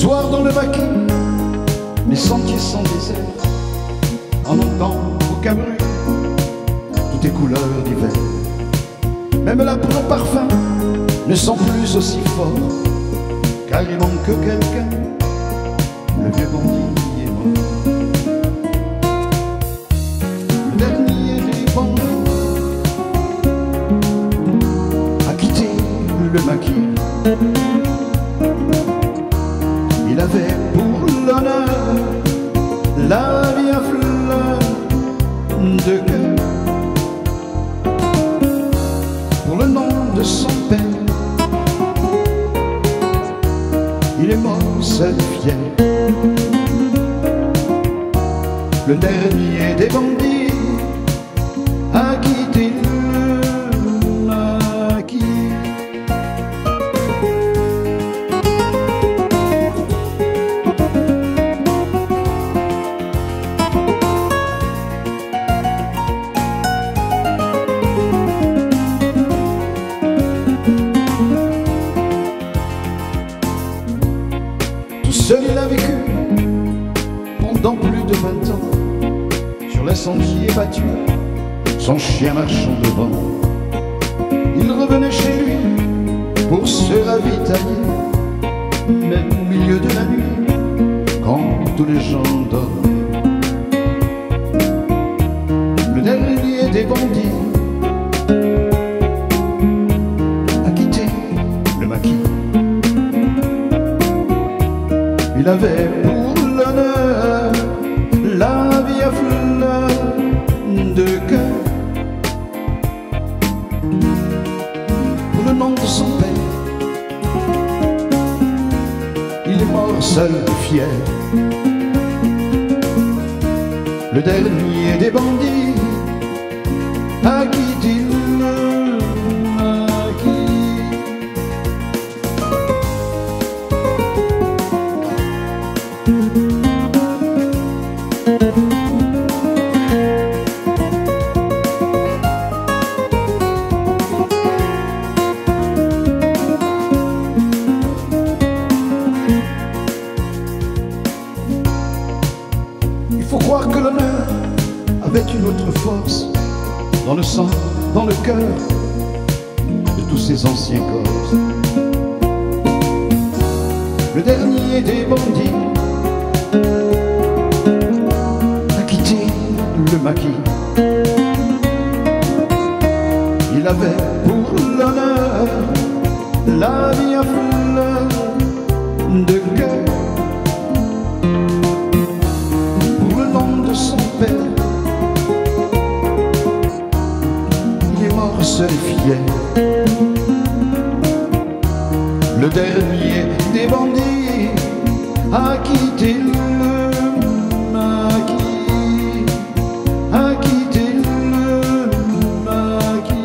soir dans le maquis, mes sentiers sont déserts, en entend aucun bruit, toutes les couleurs d'hiver. Même la peau parfum ne sent plus aussi fort, car il manque quelqu'un, le vieux bandit est mort. Le dernier des bandits a quitté le maquis. Il avait pour l'honneur la vie à fleur de cœur. Pour le nom de son père, il est mort seul fier. Le dernier des bandits pendant plus de 20 ans sur les sentiers battus, son chien marchant devant. Il revenait chez lui pour se ravitailler, même au milieu de la nuit, quand tous les gens dormaient. Le dernier des bandits a quitté le maquis. Il avait nom de son père, il est mort seul et fier. Le dernier des bandits a quitté le Il faut croire que l'honneur avait une autre force dans le sang, dans le cœur de tous ces anciens corps. Le dernier des bandits a quitté le maquis. Il avait pour l'honneur la vie à fleur le dernier des bandits a quitté le maquis, a quitté le maquis.